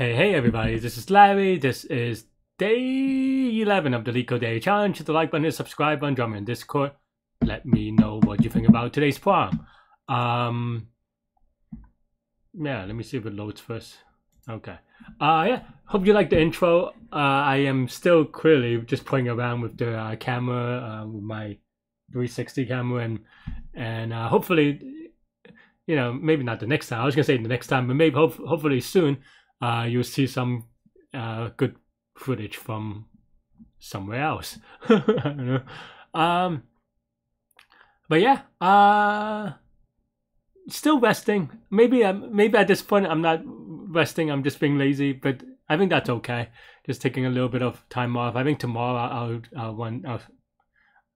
Hey, hey everybody, this is Larry. This is day 11 of the LeetCode Day Challenge. Hit the like button, subscribe button, me in Discord. Let me know what you think about today's problem. Um, yeah, let me see if it loads first. Okay. Uh, yeah, hope you like the intro. Uh, I am still clearly just playing around with the uh, camera, uh, with my 360 camera, and and uh, hopefully, you know, maybe not the next time. I was gonna say the next time, but maybe ho- hopefully soon, uh, you'll see some uh, good footage from somewhere else. I don't know. Um, but yeah, uh, still resting. Maybe I'm maybe at this point I'm not resting. I'm just being lazy, but I think that's okay. Just taking a little bit of time off. I think tomorrow I'll I'll run I'll,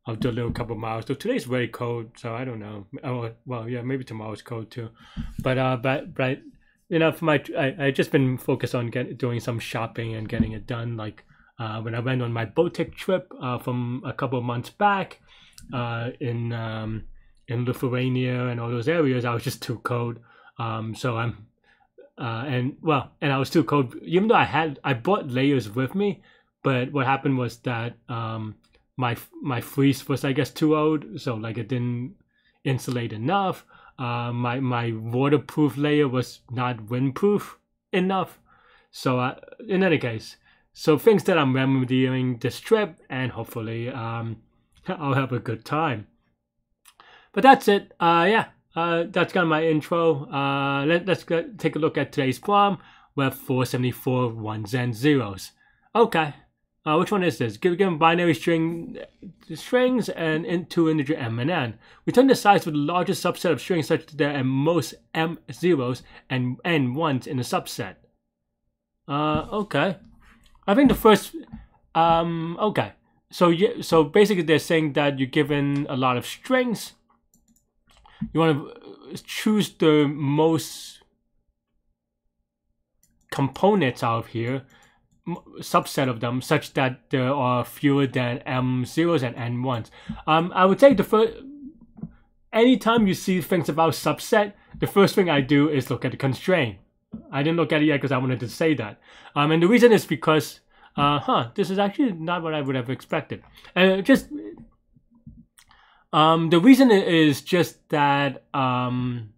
I'll do a little couple miles. So today's very cold, so I don't know. Oh well, yeah, maybe tomorrow's cold too. But uh, but but you know, for my I I just been focused on doing some shopping and getting it done. Like uh, when I went on my Baltic trip uh, from a couple of months back, uh, in um, in Lithuania and all those areas, I was just too cold. Um, so I'm uh, and well, and I was too cold. Even though I had I brought layers with me, but what happened was that um, my my fleece was I guess too old, so like it didn't insulate enough. Uh, my my waterproof layer was not windproof enough. So uh, in any case, so things that I'm remedying this trip, and hopefully um, I'll have a good time. But that's it. Uh, yeah, uh, that's kind of my intro. Uh, let, us take a look at today's problem. Have 474 ones and zeros. Okay. Uh, which one is this? Given binary string strings and into integer m and n. Return the size for the largest subset of strings such that there are most m zeros and n ones in the subset. Uh, okay. I think the first, um, okay. So yeah, so basically they're saying that you're given a lot of strings. You want to choose the most components out of here subset of them such that there are fewer than m zeros and n ones. Um, I would say the first, anytime you see things about subset, the first thing I do is look at the constraint. I didn't look at it yet because I wanted to say that. Um, and the reason is because, uh, huh, this is actually not what I would have expected. And just, um, the reason is just that, um,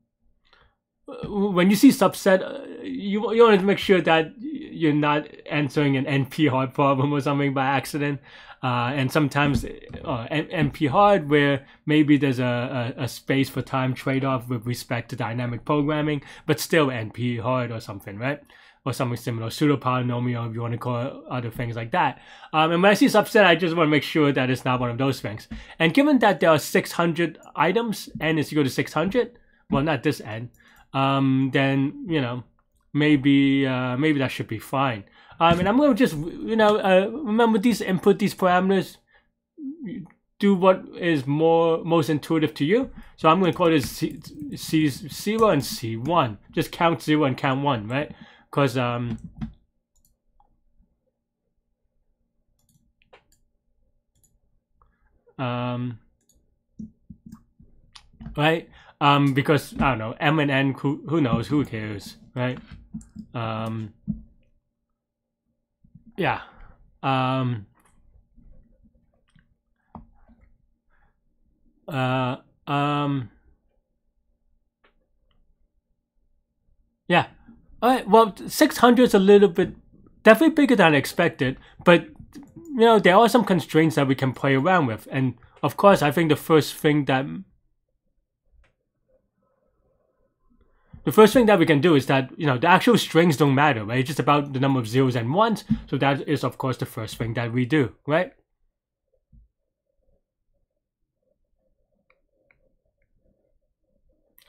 when you see subset, uh, you you want to make sure that you're not answering an NP hard problem or something by accident. Uh, and sometimes uh, NP hard where maybe there's a, a, a space for time trade-off with respect to dynamic programming, but still NP hard or something, right? Or something similar, pseudo polynomial if you want to call it other things like that. Um, and when I see subset, I just want to make sure that it's not one of those things. And given that there are 600 items, n is equal to 600, well, not this n, um, then you know maybe uh, maybe that should be fine. I mean, I'm gonna just you know uh, remember these input these parameters. Do what is more most intuitive to you. So I'm gonna call this C, C zero and C one. Just count zero and count one, right? Because um. Um, right? Um, because I don't know, M and N, who, who knows, who cares, right? Um, yeah. Um, uh, um, yeah. All right, well, 600 is a little bit, definitely bigger than I expected, but, you know, there are some constraints that we can play around with. And, of course, I think the first thing that the first thing that we can do is that, you know, the actual strings don't matter, right? It's just about the number of zeros and ones. So that is, of course, the first thing that we do, right?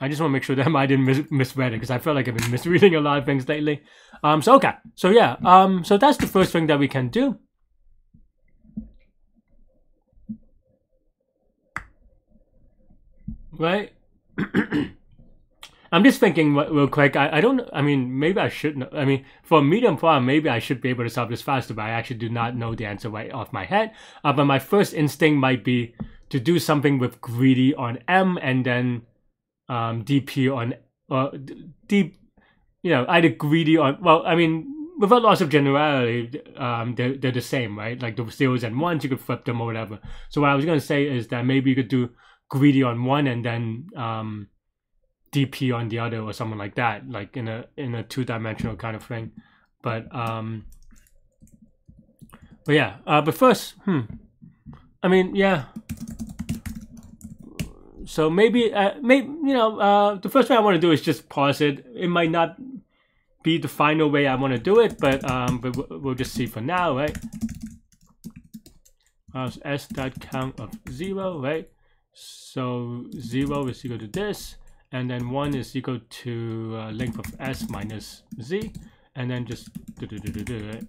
I just want to make sure that I didn't mis misread it because I feel like I've been misreading a lot of things lately. Um, so okay, so yeah, um, so that's the first thing that we can do. Right? I'm just thinking real quick. I, I don't. I mean, maybe I should. I mean, for medium problem, maybe I should be able to solve this faster. But I actually do not know the answer right off my head. Uh, but my first instinct might be to do something with greedy on M and then um, DP on uh, deep. You know, either greedy on. Well, I mean, without loss of generality, um, they're, they're the same, right? Like the zeros and ones, you could flip them or whatever. So what I was going to say is that maybe you could do greedy on one and then um, DP on the other or something like that, like in a in a two dimensional kind of thing. But um, but yeah. Uh, but first, hmm. I mean, yeah. So maybe, uh, maybe you know, uh, the first thing I want to do is just pause it. It might not be the final way I want to do it, but um, but we'll just see for now, right? Uh, s dot count of zero, right? So zero is equal to this, and then one is equal to uh, length of s minus z, and then just do do do do do?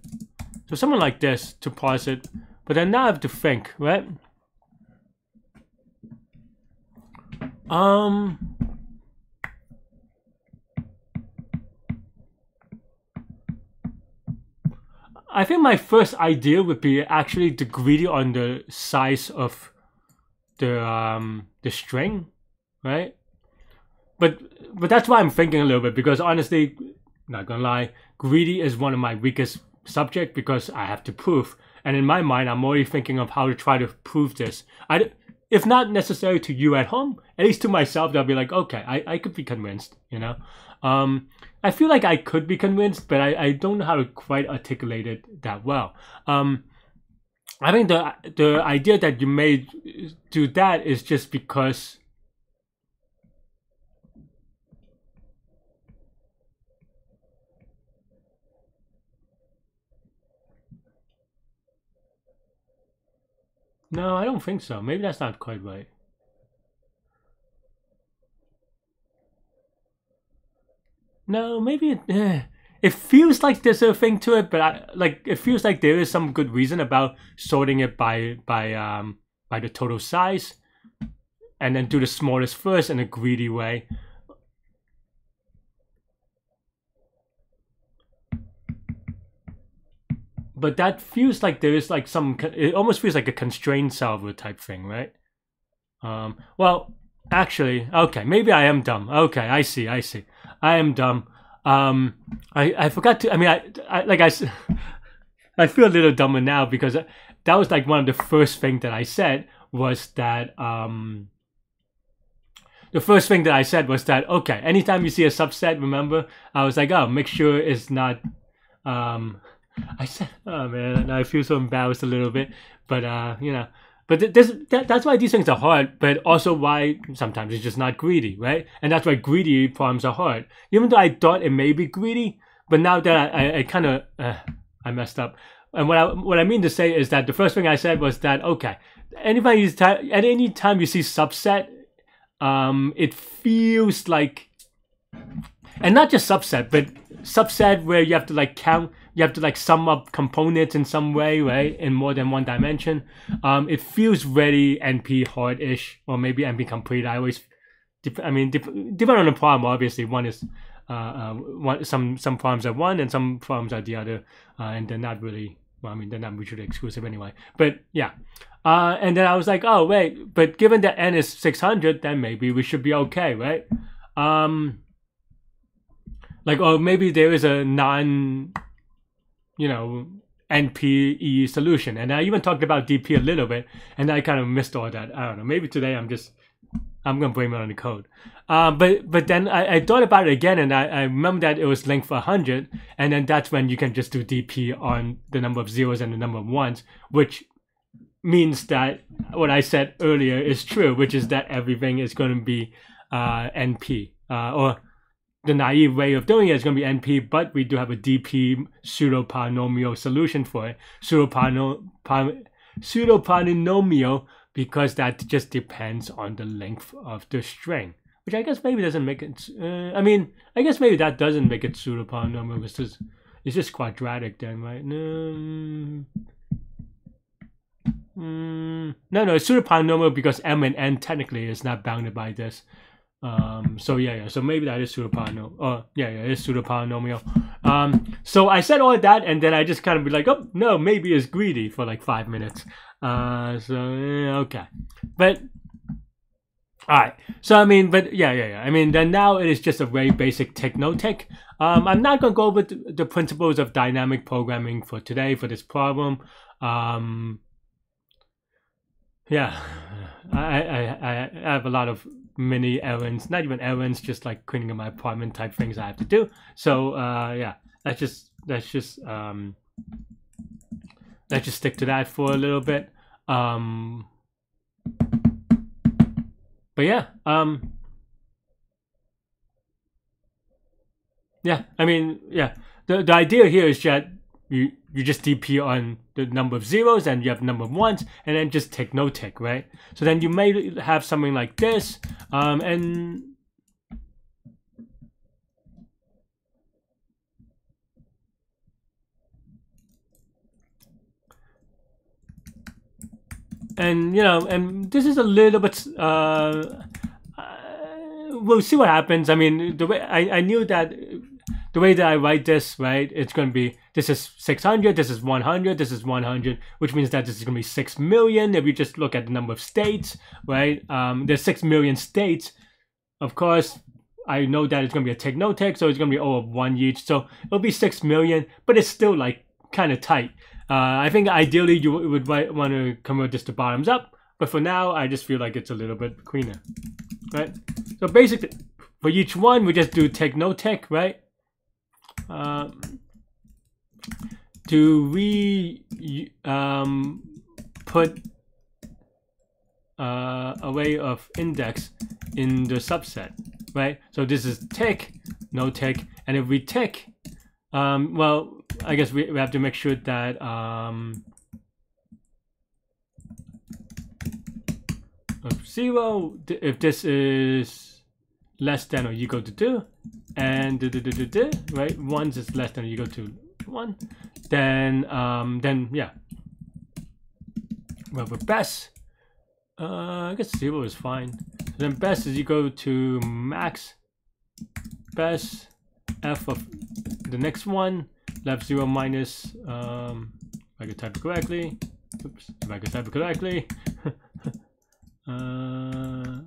So something like this to parse it, but then now I have to think, right? Um, I think my first idea would be actually to greedy on the size of the um the string, right? But but that's why I'm thinking a little bit because honestly, not gonna lie, greedy is one of my weakest subject because I have to prove. And in my mind, I'm already thinking of how to try to prove this. I, if not necessary to you at home, at least to myself, I'll be like, okay, I, I could be convinced, you know? Um, I feel like I could be convinced, but I, I don't know how to quite articulate it that well. Um, I think the the idea that you may do that is just because No, I don't think so. Maybe that's not quite right. No, maybe it, eh, it feels like there's a thing to it, but I, like it feels like there is some good reason about sorting it by by um by the total size, and then do the smallest first in a greedy way. But that feels like there is like some. It almost feels like a constrained solver type thing, right? Um. Well, actually, okay, maybe I am dumb. Okay, I see. I see. I am dumb. Um, I, I forgot to. I mean, I, I like I, I feel a little dumber now because that was like one of the first thing that I said was that um. The first thing that I said was that okay, anytime you see a subset, remember, I was like, oh, make sure it's not. Um, I said, oh man, I feel so embarrassed a little bit, but uh, you know, but this, that, that's why these things are hard, but also why sometimes it's just not greedy, right? And that's why greedy problems are hard. Even though I thought it may be greedy, but now that I, I, I kind of, uh, I messed up. And what I, what I mean to say is that the first thing I said was that, okay, you, at any time you see subset, um, it feels like, and not just subset, but subset where you have to like count you have to like sum up components in some way, right? In more than one dimension. Um, it feels very NP hard-ish, or maybe NP complete. I always, I mean, depending on the problem, obviously, one is uh, uh, one, some some problems are one and some problems are the other, uh, and they're not really. Well, I mean, they're not mutually exclusive anyway. But yeah, uh, and then I was like, oh wait, but given that n is six hundred, then maybe we should be okay, right? Um, like, or maybe there is a non you know, NPE solution. And I even talked about DP a little bit, and I kind of missed all that. I don't know. Maybe today I'm just I'm gonna blame it on the code. Um, but but then I, I thought about it again, and I, I remember that it was length for 100, and then that's when you can just do DP on the number of zeros and the number of ones, which means that what I said earlier is true, which is that everything is going to be uh, NP uh, or the naive way of doing it is going to be NP, but we do have a DP pseudo polynomial solution for it. Pseudo polynomial because that just depends on the length of the string, which I guess maybe doesn't make it. Uh, I mean, I guess maybe that doesn't make it pseudo polynomial because it's just quadratic then, right? Um, mm, no, no, it's pseudo polynomial because m and n technically is not bounded by this. Um, so yeah, yeah. So maybe that is pseudo polynomial. Oh, yeah, yeah, it's pseudo polynomial. Um, so I said all that, and then I just kind of be like, oh no, maybe it's greedy for like five minutes. Uh, so okay, but All right. So I mean, but yeah, yeah, yeah. I mean, then now it is just a very basic take no take. Um, I'm not gonna go over the, the principles of dynamic programming for today for this problem. Um, yeah, I, I I have a lot of mini errands, not even errands, just like cleaning up my apartment type things I have to do. So uh, yeah, let's just let's just um, let's just stick to that for a little bit. Um, but yeah, um, yeah, I mean, yeah, the the idea here is that you you just DP on the number of zeros and you have number of ones and then just take no tick, right? So then you may have something like this, um, and and you know, and this is a little bit. Uh, uh, we'll see what happens. I mean, the way I, I knew that the way that I write this, right, it's going to be this is 600, this is 100, this is 100, which means that this is going to be 6 million if you just look at the number of states, right? Um, there's 6 million states. Of course, I know that it's going to be a take no take, so it's going to be all of one each. So it'll be 6 million, but it's still like kind of tight. Uh, I think ideally you would want to convert this to bottoms up, but for now, I just feel like it's a little bit cleaner, right? So basically, for each one, we just do take no take, right? Um, do we um, put uh, a way of index in the subset, right? So this is tick, no tick, and if we tick, um, well, I guess we, we have to make sure that um, zero, if this is less than or equal to two, and right, once is less than or equal to one, then um, then yeah. Well, for best, uh, I guess zero is fine. So then best is equal to max. Best f of the next one left 0 minus, um, if I could type it correctly, oops, if I could type it correctly, uh,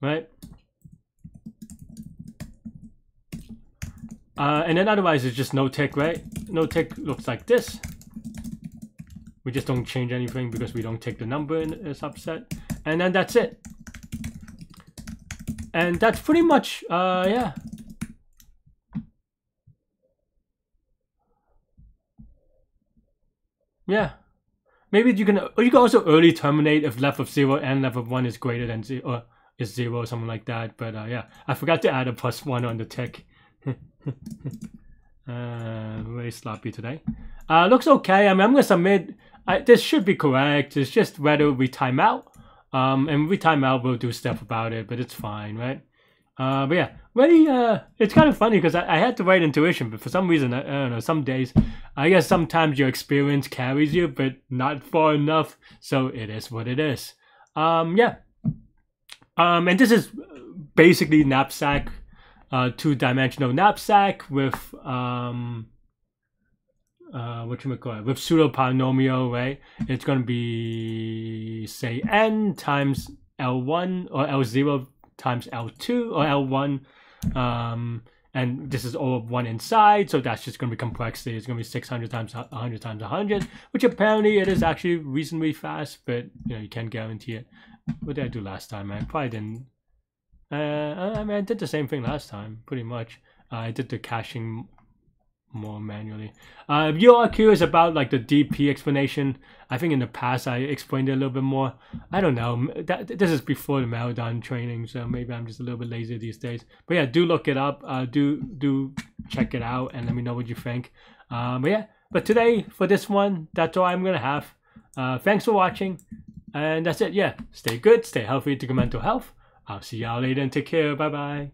right? Uh, and then otherwise it's just no tick, right? No tick looks like this. We just don't change anything because we don't take the number in a subset. And then that's it. And that's pretty much, uh, yeah, Yeah. Maybe you can or you can also early terminate if left of zero and left of one is greater than zero or is zero or something like that. But uh, yeah, I forgot to add a plus one on the tick. uh, very sloppy today. Uh, looks okay. I mean, I'm gonna submit. I, this should be correct. It's just whether we time out. Um, and we time out, we'll do stuff about it, but it's fine, right? Uh, but yeah, really, uh, it's kind of funny because I, I, had to write intuition, but for some reason, I, I, don't know, some days, I guess sometimes your experience carries you, but not far enough, so it is what it is. Um, yeah. Um, and this is basically knapsack, uh, two-dimensional knapsack with, um, uh, what you call it, with pseudo polynomial, right? It's going to be, say, n times L1 or L0 times L2 or L1. Um, and this is all one inside, so that's just going to be complexity. It's going to be 600 times 100 times 100, which apparently it is actually reasonably fast, but you know you can't guarantee it. What did I do last time? I probably didn't. Uh, I mean, I did the same thing last time, pretty much. Uh, I did the caching more manually. Uh, if you are curious about like the DP explanation, I think in the past I explained it a little bit more. I don't know. That this is before the Meltdown training, so maybe I'm just a little bit lazy these days. But yeah, do look it up. Uh, do do check it out and let me know what you think. Um, but yeah, but today for this one, that's all I'm gonna have. Uh, thanks for watching, and that's it. Yeah, stay good, stay healthy, to good mental health. I'll see y'all later and take care. Bye bye.